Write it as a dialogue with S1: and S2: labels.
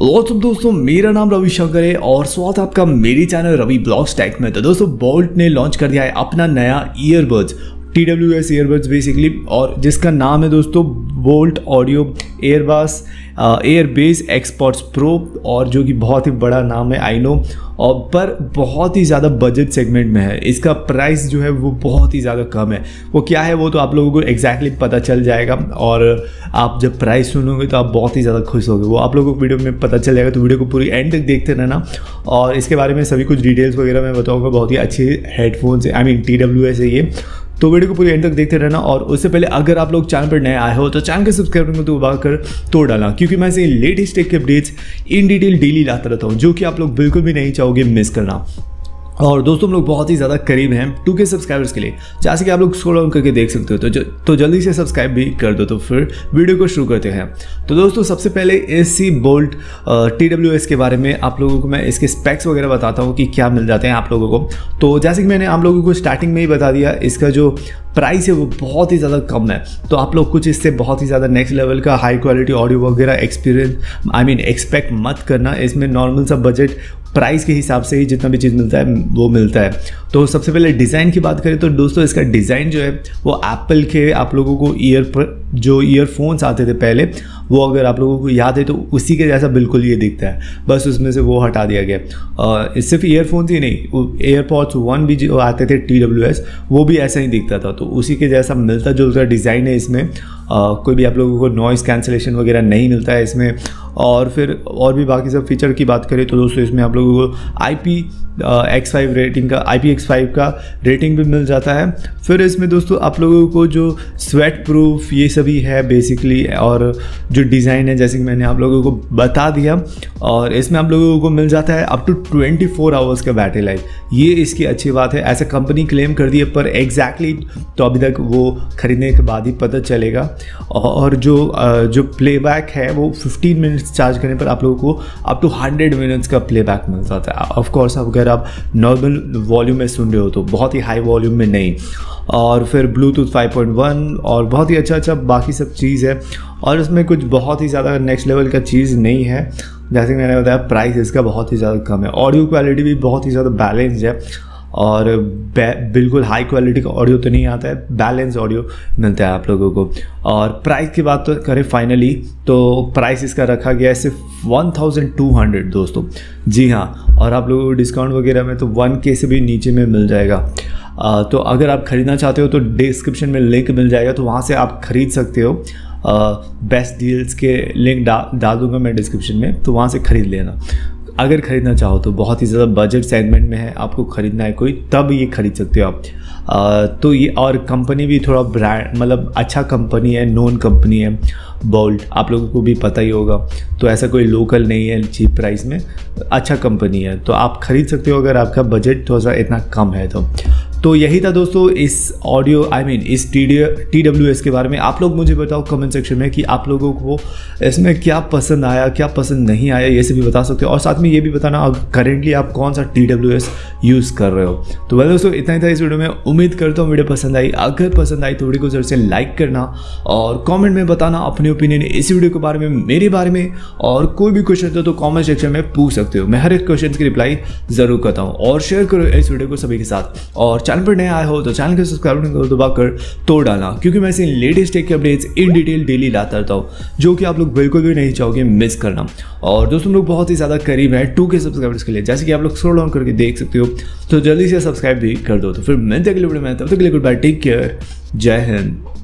S1: WhatsApp दोस्तों, मेरा नाम रवि शंकर है और स्वागत आपका मेरे चैनल रवि ब्लॉग्स टैक में। तो दोस्तों बोल्ट ने लॉन्च कर दिया है अपना नया earbuds T W S earbuds basically और जिसका नाम है दोस्तों Boult audio AirBass air bass experts pro और जो कि बहुत ही बड़ा नाम है आई नो और पर बहुत ही ज़्यादा बजट सेगमेंट में है। इसका प्राइस जो है वो बहुत ही ज़्यादा कम है। वो क्या है वो तो आप लोगों को एग्जैक्टली exactly पता चल जाएगा और आप जब प्राइस सुनोगे तो आप बहुत ही ज़्यादा खुश होगे। वो आप लोगों को वीडियो में पता चल जाएगा तो वीडियो को पूरी एंड तक देखते रहना। और इसके बारे में सभी कुछ डिटेल्स वगैरह मैं बताऊँगा। बहुत ही अच्छे headphones I mean T W S है ये। तो वीडियो को पूरी एंड तक देखते रहना और उससे पहले अगर आप लोग चैनल पर नए आए हो तो चैनल के सब्सक्राइब में तो कर तोड़ डालना, क्योंकि मैं ऐसे लेटेस्ट टेक के अपडेट्स इन डिटेल डेली लाता रहता हूँ, जो कि आप लोग बिल्कुल भी नहीं चाहोगे मिस करना। और दोस्तों, हम लोग बहुत ही ज़्यादा करीब हैं टू के सब्सक्राइबर्स के लिए। जैसे कि आप लोग स्क्रॉल डाउन करके देख सकते हो तो तो जल्दी से सब्सक्राइब भी कर दो तो फिर वीडियो को शुरू करते हैं। तो दोस्तों, सबसे पहले A C Boult T W S के बारे में आप लोगों को मैं इसके स्पेक्स वगैरह बताता हूँ कि क्या मिल जाते हैं आप लोगों को। तो जैसे कि मैंने आप लोगों को स्टार्टिंग में ही बता दिया, इसका जो प्राइस है वो बहुत ही ज़्यादा कम है। तो आप लोग कुछ इससे बहुत ही ज़्यादा नेक्स्ट लेवल का हाई क्वालिटी ऑडियो वगैरह एक्सपीरियंस आई मीन एक्सपेक्ट मत करना। इसमें नॉर्मल सा बजट प्राइस के हिसाब से ही जितना भी चीज़ मिलता है, वो मिलता है। तो सबसे पहले डिज़ाइन की बात करें तो दोस्तों इसका डिज़ाइन जो है, वो एप्पल के आप लोगों को ईयर पर जो ईयरफोन्स आते थे पहले वो अगर आप लोगों को याद है तो उसी के जैसा बिल्कुल ये दिखता है। बस उसमें से वो हटा दिया गया। सिर्फ़ ईयरफोन्स ही नहीं एयरपॉड्स वन भी जो आते थे टी डब्ल्यू एस वो भी ऐसा ही दिखता था। तो उसी के जैसा मिलता जुलता डिज़ाइन है इसमें। आ, कोई भी आप लोगों को नॉइज़ कैंसिलेशन वगैरह नहीं मिलता है इसमें। और फिर और भी बाकी सब फीचर की बात करें तो दोस्तों इसमें आप लोगों को I P X five rating का आई पी एक्स फाइव का रेटिंग भी मिल जाता है। फिर इसमें दोस्तों आप लोगों को जो स्वेट प्रूफ ये सभी है बेसिकली और जो डिज़ाइन है, जैसे कि मैंने आप लोगों को बता दिया, और इसमें आप लोगों को मिल जाता है up to twenty four hours का बैटरी लाइफ ये इसकी अच्छी बात है। ऐसा कंपनी क्लेम कर दी है पर एग्जैक्टली तो अभी तक वो खरीदने के बाद ही पता चलेगा। और जो जो प्लेबैक है वो 15 मिनट्स चार्ज करने पर आप लोगों को अप टू 100 मिनट्स का प्लेबैक मिल जाता है ऑफकोर्स अगर आप नॉर्मल वॉल्यूम में सुन रहे हो तो बहुत ही हाई वॉल्यूम में नहीं। और फिर ब्लूटूथ 5.1 और बहुत ही अच्छा अच्छा बाकी सब चीज़ है। और इसमें कुछ बहुत ही ज़्यादा नेक्स्ट लेवल का चीज़ नहीं है। जैसे कि मैंने बताया प्राइस इसका बहुत ही ज़्यादा कम है। ऑडियो क्वालिटी भी बहुत ही ज़्यादा बैलेंस्ड है। और बिल्कुल हाई क्वालिटी का ऑडियो तो नहीं आता है बैलेंस ऑडियो मिलता है आप लोगों को। और प्राइस की बात तो करें फाइनली तो प्राइस इसका रखा गया है सिर्फ़ वन थाउज़ेंड टू हंड्रेड दोस्तों। जी हाँ और आप लोगों को डिस्काउंट वगैरह में तो वन के से भी नीचे में मिल जाएगा। आ, तो अगर आप ख़रीदना चाहते हो तो डिस्क्रिप्शन में लिंक मिल जाएगा तो वहाँ से आप ख़रीद सकते हो। बेस्ट डील्स के लिंक डा डाल दूँगा मैं डिस्क्रिप्शन में तो वहाँ से ख़रीद लेना। अगर ख़रीदना चाहो तो बहुत ही ज़्यादा बजट सेगमेंट में है, आपको ख़रीदना है कोई, तब ये ख़रीद सकते हो आप। तो ये और कंपनी भी थोड़ा ब्रांड मतलब अच्छा कंपनी है नॉन कंपनी है बोल्ट आप लोगों को भी पता ही होगा। तो ऐसा कोई लोकल नहीं है चीप प्राइस में अच्छा कंपनी है। तो आप ख़रीद सकते हो अगर आपका बजट थोड़ा सा इतना कम है तो। तो यही था दोस्तों इस ऑडियो आई मीन इस टी डब्ल्यू एस के बारे में। आप लोग मुझे बताओ कमेंट सेक्शन में कि आप लोगों को इसमें क्या पसंद आया, क्या पसंद नहीं आया, ये से भी बता सकते हो। और साथ में ये भी बताना, अब करेंटली आप कौन सा टी डब्ल्यू एस यूज़ कर रहे हो? तो वह दोस्तों, इतना ही था इस वीडियो में। उम्मीद करता हूँ वीडियो पसंद आई। अगर पसंद आई तो वीडियो को ज़रूर से लाइक करना और कॉमेंट में बताना अपनी ओपिनियन इस वीडियो के बारे में, मेरे बारे में। और कोई भी क्वेश्चन हो तो कॉमेंट सेक्शन में पूछ सकते हो। मैं हर एक क्वेश्चन की रिप्लाई ज़रूर करता हूँ। और शेयर करो इस वीडियो को सभी के साथ। और चैनल पर नए आए हो तो चैनल को सब्सक्राइब करो दबाकर तोड़ डालना, क्योंकि मैं ऐसे लेटेस्ट टेक के अपडेट्स इन डिटेल डेली लाता रहता हूँ, जो कि आप लोग बिल्कुल भी नहीं चाहोगे मिस करना। और दोस्तों लोग बहुत ही ज़्यादा करीब है टू के सब्सक्राइबर्स के लिए। जैसे कि आप लोग स्क्रोल डाउन करके देख सकते हो तो जल्दी से सब्सक्राइब भी कर दो। तो फिर मिलते अगले वीडियो में, तब तक के लिए गुड बाय टेक केयर जय हिंद।